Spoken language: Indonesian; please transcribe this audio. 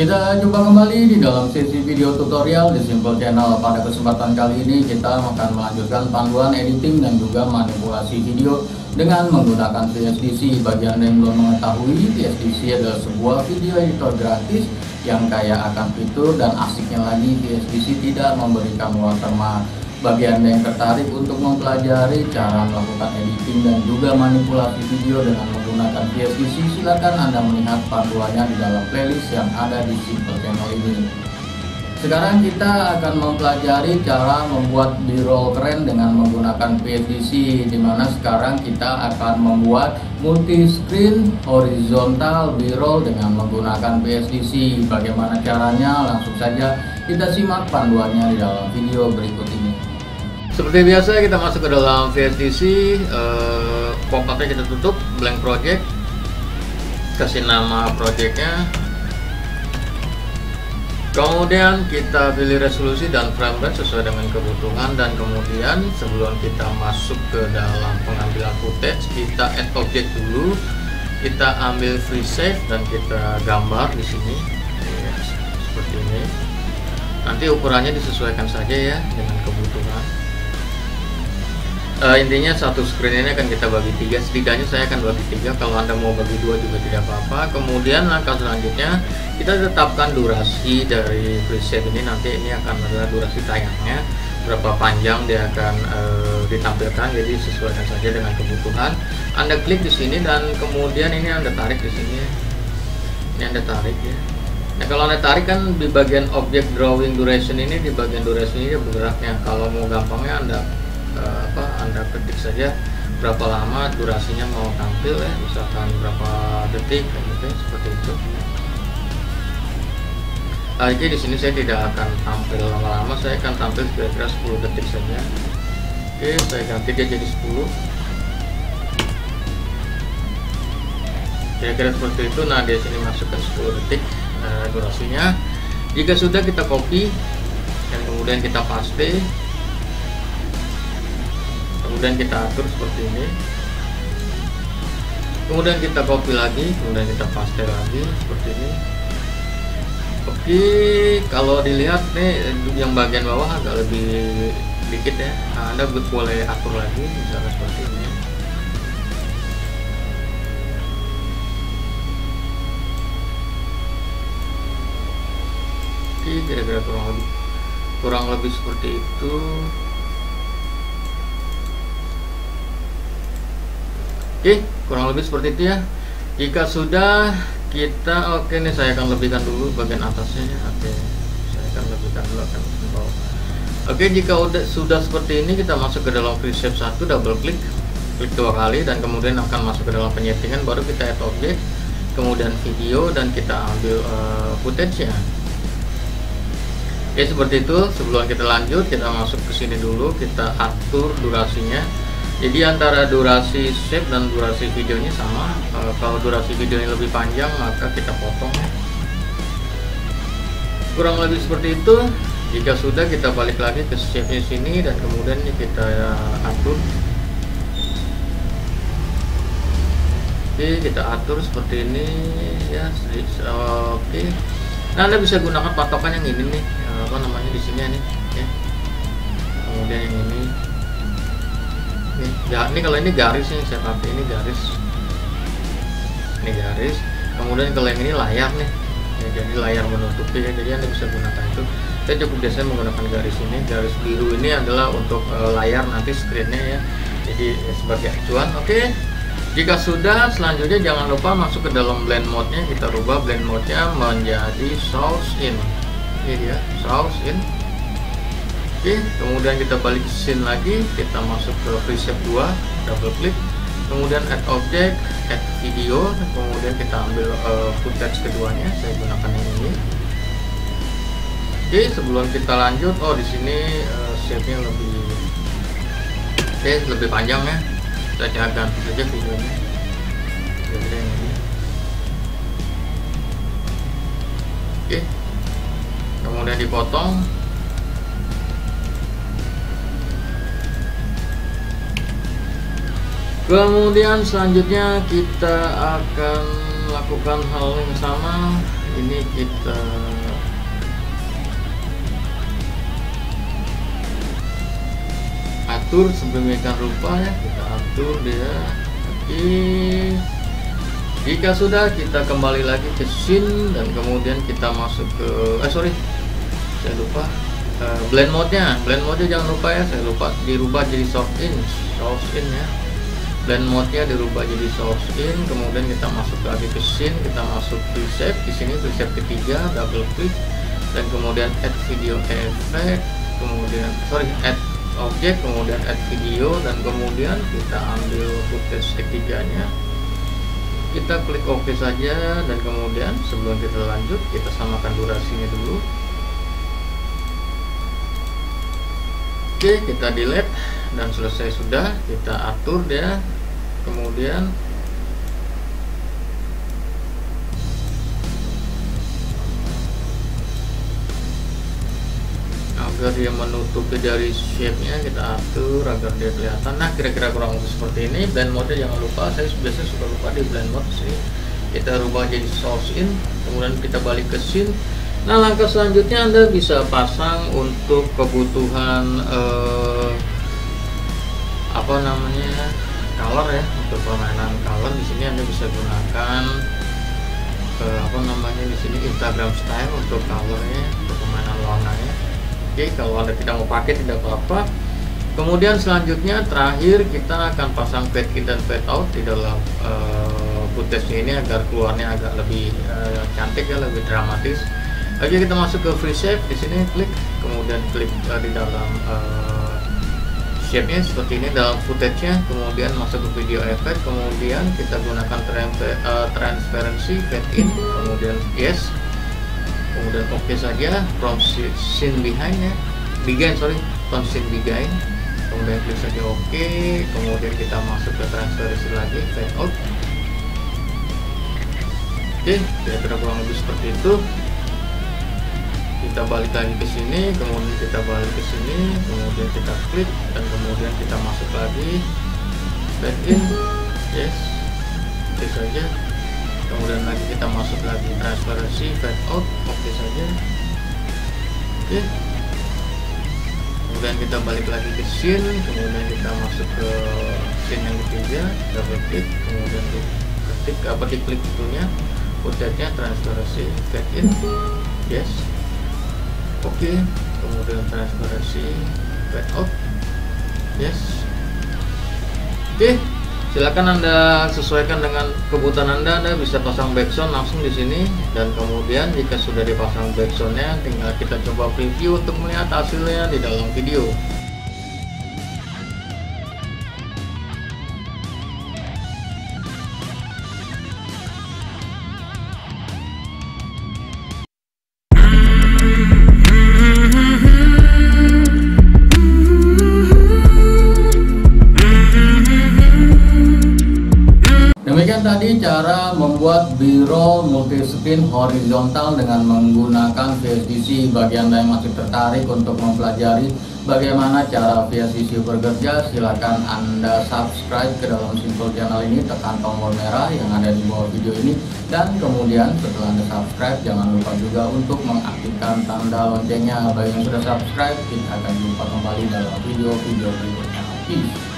Kita jumpa kembali di dalam sesi video tutorial di Simple Channel. Pada kesempatan kali ini kita akan melanjutkan panduan editing dan juga manipulasi video dengan menggunakan VSDC. Bagi Anda yang belum mengetahui, VSDC adalah sebuah video editor gratis yang kaya akan fitur dan asiknya lagi VSDC tidak memberikan watermark. Bagi Anda yang tertarik untuk mempelajari cara melakukan editing dan juga manipulasi video dengan menggunakan VSDC, silakan Anda melihat panduannya di dalam playlist yang ada di Simple Channel ini. Sekarang kita akan mempelajari cara membuat B-roll keren dengan menggunakan VSDC di mana sekarang kita akan membuat multi screen horizontal B-roll dengan menggunakan VSDC. Bagaimana caranya? Langsung saja kita simak panduannya di dalam video berikut ini. Seperti biasa kita masuk ke dalam VSDC, uh, pop-upnya kita tutup, blank project, kasih nama projectnya, kemudian kita pilih resolusi dan frame rate sesuai dengan kebutuhan dan kemudian sebelum kita masuk ke dalam pengambilan footage kita add object dulu kita ambil free save dan kita gambar di sini. Ya, seperti ini. Nanti ukurannya disesuaikan saja ya dengan kebutuhan uh, intinya satu screen ini akan kita bagi tiga. Setidaknya saya akan bagi tiga. Kalau anda mau bagi dua juga tidak apa-apa. Kemudian langkah selanjutnya kita tetapkan durasi dari preset ini. Nanti ini akan adalah durasi tayangnya. Berapa panjang dia akan uh, ditampilkan. Jadi sesuaikan saja dengan kebutuhan. Anda klik di sini dan kemudian ini anda tarik di sini. Ini anda tarik ya. Nah kalau anda tarik kan di bagian objek drawing duration ini di bagian duration ini bergeraknya. Kalau mau gampangnya anda uh, apa anda ketik saja berapa lama durasinya mau tampil ya misalkan berapa detik gitu seperti itu. Lagi di sini saya tidak akan tampil lama-lama saya akan tampil kira-kira 10 detik saja. Oke saya ganti dia jadi 10 kira-kira seperti itu. Nah di sini masukkan 10 detik uh, durasinya. Jika sudah kita copy dan kemudian kita paste kemudian kita atur seperti ini. Kemudian kita copy lagi kemudian kita paste lagi seperti ini. Oke kalau dilihat nih yang bagian bawah agak lebih dikit ya. Nah, anda boleh atur lagi misalnya seperti ini. Oke kira-kira kurang lebih kurang lebih seperti itu Oke, kurang lebih seperti itu ya. Jika sudah kita oke nih saya akan lebihkan dulu bagian atasnya ya. Oke. Saya akan lebihkan dulu akan bawah. Oke, jika udah sudah seperti ini kita masuk ke dalam preset satu double klik klik dua kali dan kemudian akan masuk ke dalam penyettingan baru kita add objek kemudian video dan kita ambil uh, footage-nya. Oke, seperti itu. Sebelum kita lanjut, kita masuk ke sini dulu, kita atur durasinya jadi antara durasi shape dan durasi videonya sama. E, kalau durasi videonya lebih panjang maka kita potong kurang lebih seperti itu. Jika sudah kita balik lagi ke shape nya sini dan kemudian kita atur. Oke kita atur seperti ini ya. Oke. Nah anda bisa gunakan patokan yang ini nih. Apa namanya di sini nih? Ya. kemudian yang ini nih ya ini kalau ini garis nih saya pakai ini garis. Ini garis. Kemudian kalau yang ini layar nih. Ya, jadi layar menutupi ya jadi anda bisa gunakan itu. Saya cukup biasanya menggunakan garis ini. Garis biru ini adalah untuk uh, layar nanti screennya ya. Jadi ya, sebagai acuan oke. Okay. jika sudah selanjutnya jangan lupa masuk ke dalam blend mode nya kita rubah blend mode nya menjadi source in. Ini dia source in Oke, kemudian kita balik scene lagi, kita masuk ke preset 2, double klik, kemudian add object, add video, kemudian kita ambil uh, footage keduanya, saya gunakan yang ini. Oke, sebelum kita lanjut, oh di sini uh, shape-nya lebih, oke lebih panjang ya, saya ganti saja videonya. Jadi yang. Oke, kemudian dipotong, kemudian selanjutnya kita akan lakukan hal yang sama. Ini kita atur sedemikian rupa ya. Kita atur dia. Oke. Jika sudah kita kembali lagi ke scene dan kemudian kita masuk ke eh sorry. Saya lupa. Uh, blend mode nya blend mode nya jangan lupa ya. Saya lupa dirubah jadi soft in. Soft in ya blend mode nya dirubah jadi soft in kemudian kita masuk lagi ke scene kita masuk preset di sini preset ketiga double klik dan kemudian add video effect kemudian sorry add objek kemudian add video dan kemudian kita ambil footage ketiganya. Kita klik OK saja dan kemudian sebelum kita lanjut kita samakan durasinya dulu Oke kita delete dan selesai sudah. Kita atur dia. Kemudian agar dia menutupi dari shape-nya kita atur agar dia kelihatan. Nah kira-kira kurang lebih seperti ini. Blend mode jangan lupa. Saya biasa suka lupa di blend mode sini kita rubah jadi source in kemudian kita balik ke scene nah langkah selanjutnya anda bisa pasang untuk kebutuhan eh, apa namanya color ya untuk permainan color. Di sini anda bisa gunakan eh, apa namanya di sini Instagram style untuk colornya untuk permainan warnanya. Oke kalau anda tidak mau pakai tidak apa-apa. Kemudian selanjutnya terakhir kita akan pasang fade in dan fade out di dalam footage ini agar keluarnya agak lebih uh, cantik ya lebih dramatis oke kita masuk ke free shape. Di sini klik kemudian klik uh, di dalam uh, shape nya seperti ini dalam footage nya kemudian masuk ke video effect. Kemudian kita gunakan uh, transparency fade in. Kemudian yes. Kemudian oke okay saja from scene behind ya behind sorry from scene behind. Kemudian klik saja oke. Okay. kemudian kita masuk ke transparency lagi fade out. Oke okay, kira-kira kurang lebih seperti itu kita balik lagi ke sini kemudian kita balik ke sini kemudian kita klik dan kemudian kita masuk lagi. Back in yes oke saja. Kemudian lagi kita masuk lagi transparansi fade out oke okay saja. Oke. Okay. kemudian kita balik lagi ke scene kemudian kita masuk ke scene yang ketiga double klik kemudian ketik apa diklik itunya footage-nya transparansi fade in yes oke okay. kemudian transparansi out yes. Oke okay silakan anda sesuaikan dengan kebutuhan anda. Anda bisa pasang background langsung di sini. Dan kemudian jika sudah dipasang backgroundnya tinggal kita coba preview untuk melihat hasilnya di dalam video Tadi cara membuat biro multiscreen horizontal dengan menggunakan VSDC. Bagi Anda yang masih tertarik untuk mempelajari bagaimana cara VSDC bekerja, silakan Anda subscribe ke dalam Simple Channel ini, tekan tombol merah yang ada di bawah video ini. Dan kemudian setelah Anda subscribe, jangan lupa juga untuk mengaktifkan tanda loncengnya. Bagi yang sudah subscribe, kita akan jumpa kembali dalam video-video berikutnya. Peace.